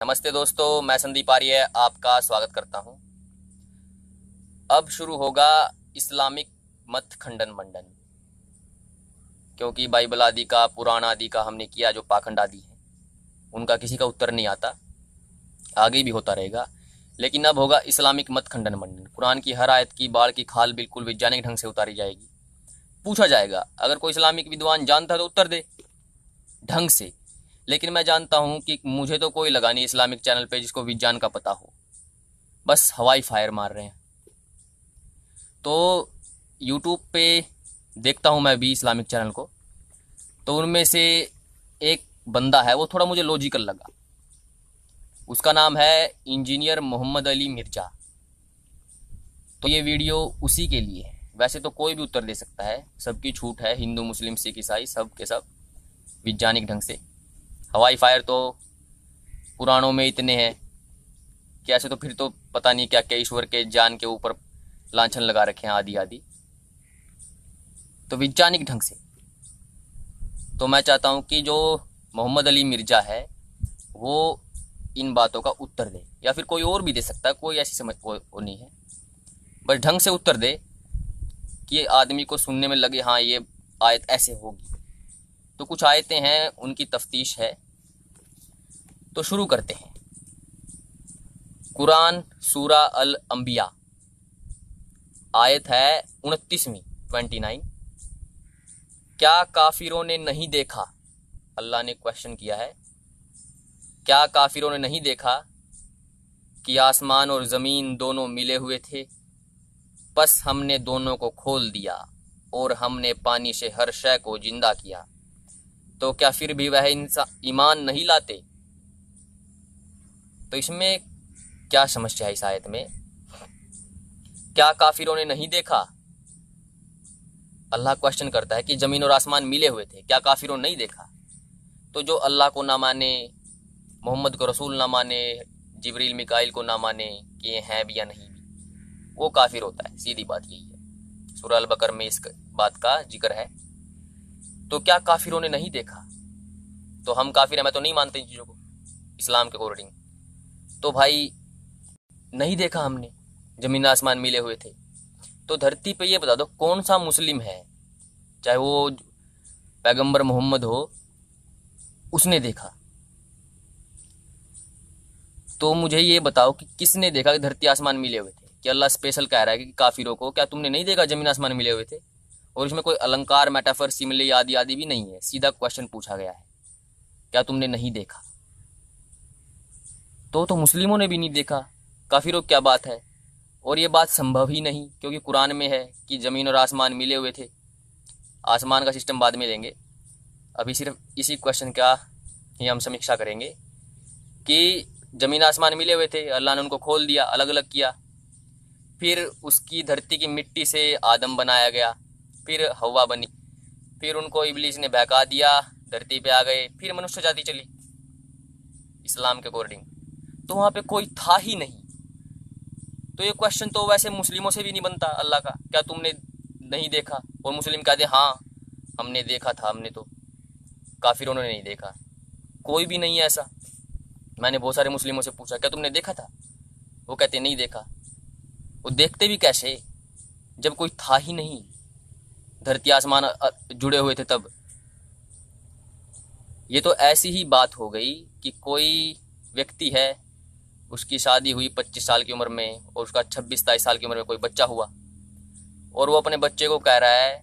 नमस्ते दोस्तों, मैं संदीप आर्य आपका स्वागत करता हूँ। अब शुरू होगा इस्लामिक मत खंडन मंडन, क्योंकि बाइबल आदि का, पुराण आदि का हमने किया, जो पाखंड आदि है, उनका किसी का उत्तर नहीं आता, आगे भी होता रहेगा। लेकिन अब होगा इस्लामिक मत खंडन मंडन। कुरान की हर आयत की, बाढ़ की खाल बिल्कुल वैज्ञानिक ढंग से उतारी जाएगी। पूछा जाएगा, अगर कोई इस्लामिक विद्वान जानता तो उत्तर दे। ढंग से। लेकिन मैं जानता हूँ कि मुझे तो कोई लगा नहीं इस्लामिक चैनल पे जिसको विज्ञान का पता हो। बस हवाई फायर मार रहे हैं। तो यूट्यूब पे देखता हूँ मैं भी इस्लामिक चैनल को। तो उनमें से एक बंदा है, वो थोड़ा मुझे लॉजिकल लगा। उसका नाम है इंजीनियर मोहम्मद अली मिर्ज़ा। तो ये वीडियो उसी के लिए है। वैसे तो कोई भी उत्तर दे सकता है। सबकी छूट है, हिंदू, मुस्लिम, सिख, ईसाई, सब के सब, वैज्ञानिक ढंग से। हवाई फायर तो पुराणों में इतने हैं कि ऐसे तो फिर तो पता नहीं क्या क्या ईश्वर के जान के ऊपर लाछन लगा रखे हैं आदि आदि। तो वैज्ञानिक ढंग से। तो मैं चाहता हूँ कि जो मोहम्मद अली मिर्ज़ा है वो इन बातों का उत्तर दे। या फिर कोई और भी दे सकता है कोई ऐसी समझ वो, वो नहीं है। बस ढंग से उत्तर दे कि आदमी को सुनने में लगे हाँ ये आयत ऐसे होगी। तो कुछ आयतें हैं उनकी तफ्तीश है। तो शुरू करते हैं। कुरान सूरा अल अंबिया आयत है उनतीसवीं ट्वेंटी नाइन क्या काफिरों ने नहीं देखा? अल्लाह ने क्वेश्चन किया है। क्या काफिरों ने नहीं देखा कि आसमान और ज़मीन दोनों मिले हुए थे? बस हमने दोनों को खोल दिया और हमने पानी से हर शय को ज़िंदा किया। तो क्या फिर भी वह इंसान ईमान नहीं लाते? तो इसमें क्या समस्या है इस आयत में? क्या काफिरों ने नहीं देखा? अल्लाह क्वेश्चन करता है कि ज़मीन और आसमान मिले हुए थे, क्या काफिरों नहीं देखा? तो जो अल्लाह को ना माने, मोहम्मद को रसूल ना माने, जिबरील, मिकाइल को ना माने कि ये हैं भी या नहीं भी, वो काफिर होता है। सीधी बात यही है। सूरह अल बकर में इस बात का ज़िक्र है। तो क्या काफिरों ने नहीं देखा? तो हम काफिर मैं तो नहीं मानते इन चीज़ों को, इस्लाम के अकॉर्डिंग तो भाई नहीं देखा हमने, ज़मीन आसमान मिले हुए थे। तो धरती पे ये बता दो, कौन सा मुस्लिम है? चाहे वो पैगंबर मोहम्मद हो, उसने देखा। तो मुझे ये बताओ कि किसने देखा कि धरती आसमान मिले हुए थे? कि अल्लाह स्पेशल कह रहा है कि काफिरों को, क्या तुमने नहीं देखा ज़मीन आसमान मिले हुए थे? और इसमें कोई अलंकार मेटाफर सिमिले आदि आदि भी नहीं है? सीधा क्वेश्चन पूछा गया है। क्या तुमने नहीं देखा? तो तो मुस्लिमों ने भी नहीं देखा। काफिरों क्या बात है? और ये बात संभव ही नहीं, क्योंकि कुरान में है कि ज़मीन और आसमान मिले हुए थे। आसमान का सिस्टम बाद में लेंगे अभी सिर्फ़ इसी क्वेश्चन का ही हम समीक्षा करेंगे कि ज़मीन आसमान मिले हुए थे, अल्लाह ने उनको खोल दिया अलग अलग किया। फिर उसकी धरती की मिट्टी से आदम बनाया गया, फिर हवा बनी, फिर उनको इबलीस ने बहका दिया, धरती पे आ गए, फिर मनुष्य जाति चली। इस्लाम के अकॉर्डिंग। तो वहाँ पे कोई था ही नहीं। तो ये क्वेश्चन तो वैसे मुस्लिमों से भी नहीं बनता, अल्लाह का। क्या तुमने नहीं देखा? और मुस्लिम कहते हाँ हमने देखा था, हमने तो काफिर उन्होंने नहीं देखा। कोई भी नहीं ऐसा। मैंने बहुत सारे मुस्लिमों से पूछा, क्या तुमने देखा था? वो कहते नहीं देखा। वो देखते भी कैसे? जब कोई था ही नहीं। धरती आसमान जुड़े हुए थे तब। ये तो ऐसी ही बात हो गई कि कोई व्यक्ति है उसकी शादी हुई पच्चीस साल की उम्र में और उसका छब्बीस सताईस साल की उम्र में कोई बच्चा हुआ। और वो अपने बच्चे को कह रहा है,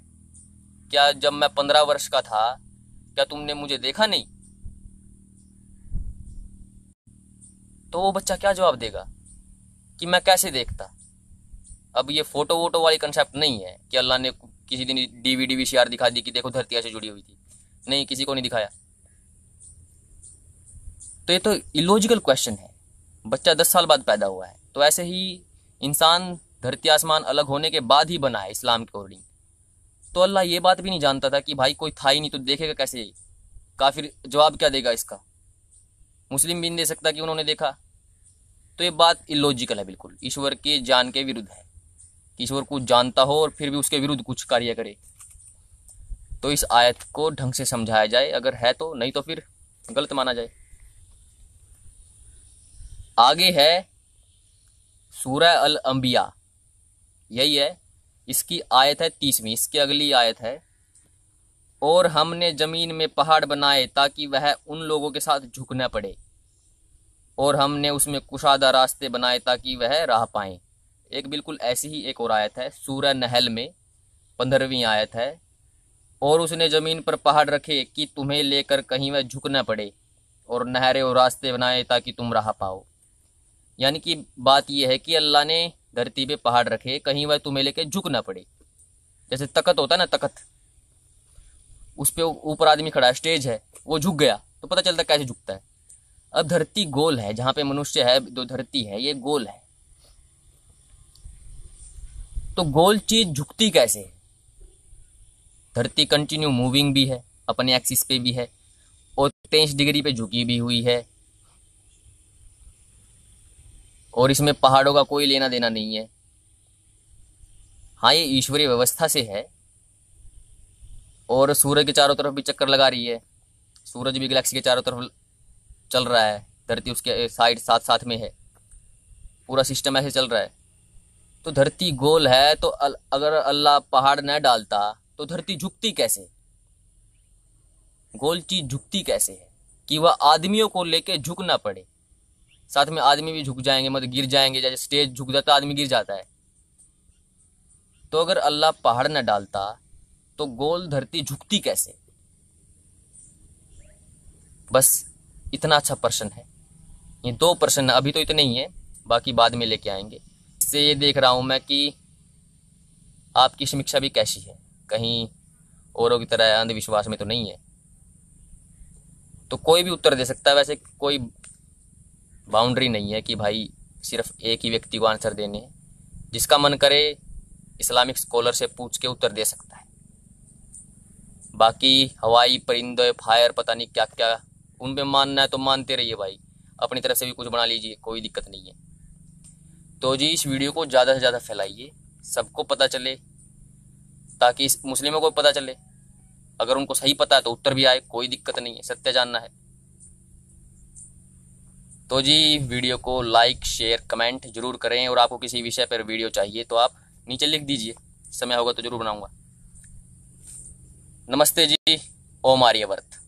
क्या जब मैं पंद्रह वर्ष का था, क्या तुमने मुझे देखा नहीं? तो वो बच्चा क्या जवाब देगा? कि मैं कैसे देखता? अब ये फ़ोटो वोटो वाली कंसेप्ट नहीं है कि अल्लाह ने किसी दिन डीवीडी वीसीआर दिखा दी कि देखो धरती ऐसे जुड़ी हुई थी। नहीं, किसी को नहीं दिखाया। तो ये तो इलॉजिकल क्वेश्चन है। बच्चा दस साल बाद पैदा हुआ है। तो ऐसे ही इंसान धरती आसमान अलग होने के बाद ही बना है इस्लाम के अकॉर्डिंग तो अल्लाह ये बात भी नहीं जानता था कि भाई कोई था ही नहीं तो देखेगा कैसे? काफिर जवाब क्या देगा इसका? मुस्लिम भी नहीं दे सकता कि उन्होंने देखा। तो ये बात इलॉजिकल है बिल्कुल। ईश्वर के जान के विरुद्ध है। ईश्वर कुछ जानता हो और फिर भी उसके विरुद्ध कुछ कार्य करे। तो इस आयत को ढंग से समझाया जाए। अगर है तो नहीं तो फिर गलत माना जाए। आगे है सूरह अल अंबिया यही है, इसकी आयत है तीसवीं, इसकी अगली आयत है। और हमने ज़मीन में पहाड़ बनाए ताकि वह उन लोगों के साथ झुकना पड़े। और हमने उसमें कुशादा रास्ते बनाए ताकि वह राह पाए। एक बिल्कुल ऐसी ही एक और आयत है, सूरह नहल में, पंद्रहवीं आयत है। और उसने ज़मीन पर पहाड़ रखे कि तुम्हें लेकर कहीं वह झुकना पड़े और नहरें और रास्ते बनाए ताकि तुम राह पाओ। यानी कि बात यह है कि अल्लाह ने धरती पे पहाड़ रखे, कहीं वह तुम्हें लेके झुक ना पड़े। जैसे तकत होता है ना, तकत। उस पर ऊपर आदमी खड़ा स्टेज है, वो झुक गया तो पता चलता कैसे झुकता है। अब धरती गोल है, जहाँ पे मनुष्य है जो धरती है, ये गोल है। तो गोल चीज़ झुकती कैसे? है धरती कंटिन्यू मूविंग भी है, अपने एक्सिस पे भी है, और तेईस डिग्री पे झुकी भी हुई है और इसमें पहाड़ों का कोई लेना देना नहीं है। हाँ ये ईश्वरीय व्यवस्था से है। और सूरज के चारों तरफ़ भी चक्कर लगा रही है। सूरज भी गैलेक्सी के चारों तरफ़ चल रहा है। धरती उसके साइड साथ साथ में है। पूरा सिस्टम ऐसे चल रहा है। तो धरती गोल है तो अल, अगर अल्लाह पहाड़ न डालता तो धरती झुकती कैसे? गोल चीज़ झुकती कैसे है? कि वह आदमियों को लेके झुकना पड़े। साथ में आदमी भी झुक जाएँगे मतलब गिर जाएँगे, जैसे स्टेज झुक जाता आदमी गिर जाता है। तो अगर अल्लाह पहाड़ न डालता तो गोल धरती झुकती कैसे? बस इतना अच्छा प्रश्न है। ये दो प्रश्न अभी तो इतने ही है, बाकी बाद में लेके आएँगे। इससे ये देख रहा हूँ मैं कि आपकी समीक्षा भी कैसी है? कहीं औरों की तरह अंधविश्वास में तो नहीं है। तो कोई भी उत्तर दे सकता है, वैसे कोई बाउंड्री नहीं है कि भाई सिर्फ़ एक ही व्यक्ति को आंसर देने हैं। जिसका मन करे, इस्लामिक स्कॉलर से पूछ के उत्तर दे सकता है। बाकी हवाई, परिंदे, फायर, पता नहीं क्या क्या उन मानना है तो मानते रहिए भाई। अपनी तरफ़ से भी कुछ बना लीजिए, कोई दिक्कत नहीं है। तो जी, इस वीडियो को ज़्यादा से ज़्यादा फैलाइए, सबको पता चले, ताकि मुस्लिमों को पता चले। अगर उनको सही पता है तो उत्तर भी आए, कोई दिक्कत नहीं है, सत्य जानना है। तो जी, वीडियो को लाइक शेयर कमेंट ज़रूर करें और आपको किसी विषय पर वीडियो चाहिए तो आप नीचे लिख दीजिए। समय होगा तो ज़रूर बनाऊँगा। नमस्ते जी, ओम आर्यवर्त।